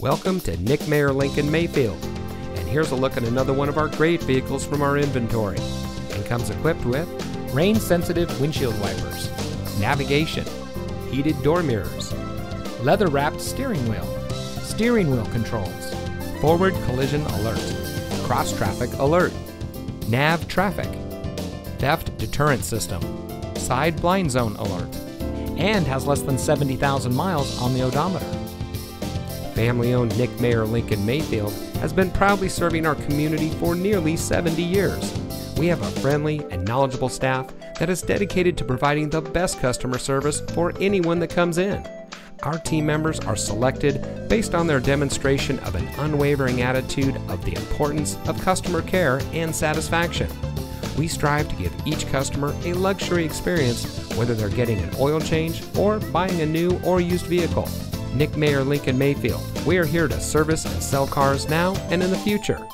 Welcome to Nick Mayer Lincoln Mayfield. And here's a look at another one of our great vehicles from our inventory. And comes equipped with rain sensitive windshield wipers, navigation, heated door mirrors, leather wrapped steering wheel, steering wheel controls, forward collision alert, cross traffic alert, nav traffic, theft deterrent system, side blind zone alert, and has less than 70,000 miles on the odometer. Family owned Nick Mayer Lincoln Mayfield has been proudly serving our community for nearly 70 years. We have a friendly and knowledgeable staff that is dedicated to providing the best customer service for anyone that comes in. Our team members are selected based on their demonstration of an unwavering attitude of the importance of customer care and satisfaction. We strive to give each customer a luxury experience, whether they're getting an oil change or buying a new or used vehicle. Nick Mayer Lincoln Mayfield. We are here to service and sell cars now and in the future.